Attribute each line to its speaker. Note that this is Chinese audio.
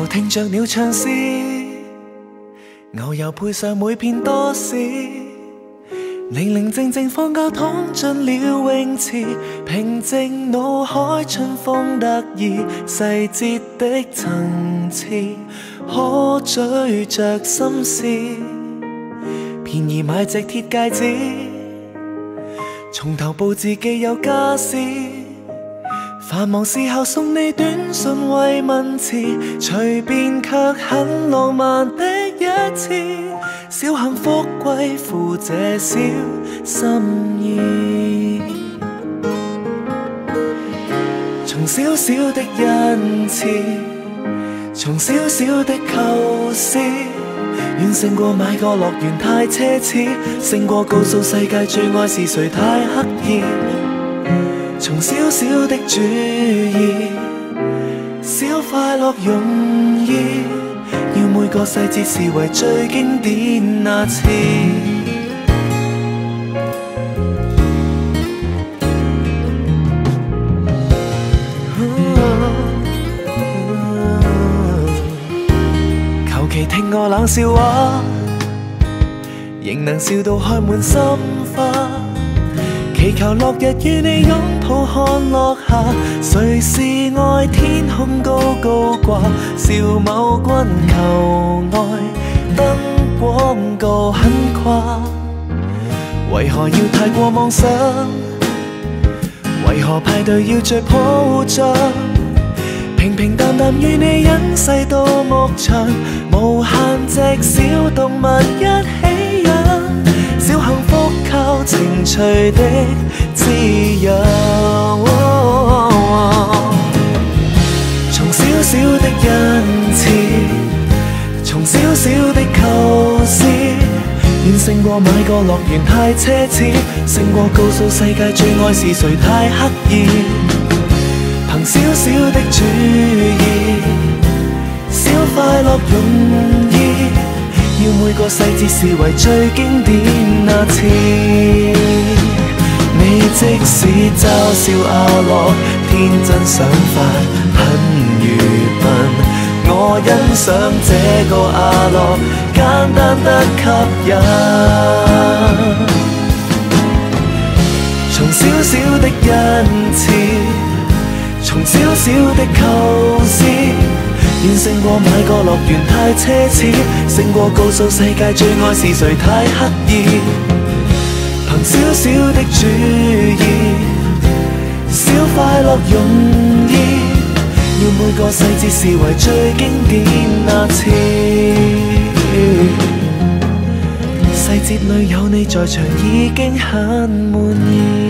Speaker 1: 又听着鸟唱诗，牛油配上每片多士，宁宁静静放假躺进了泳池，平静脑海春风得意，细节的层次可咀嚼心思，便宜买只铁戒指，从头布置既有家私。繁忙时候送你短信慰问词，随便却很浪漫的一次，小幸福归乎这小心意。从小小的恩赐，从小小的构思，远胜过买个乐园太奢侈，胜过告诉世界最爱是谁太刻意。从小小的主意，小快乐容易，要每个细节视为最经典那次。求其听个冷笑话，仍能笑到开满心花。祈求落日与你拥抱看落下，谁是爱？天空高高挂，邵某君求爱，灯广告很夸。为何要太过妄想？为何派对要着破像？平平淡淡与你一世到牧场，无限只小动物一起。随的自由，从小小的恩赐，从小小的构思，远胜过买个乐园太奢侈，胜过告诉世界最爱是谁太刻意。凭小小的主意，小快乐容易，要每个细节视为最经典那次。即使嘲笑阿乐天真想法很愚笨，我欣赏这个阿乐，简单得吸引。从小小的恩赐，从小小的构思，远胜过买个乐园太奢侈，胜过告诉世界最爱是谁太刻意。凭小小的主意，小快乐容易，要每个细节视为最经典那次。细节里有你在场，已经很满意。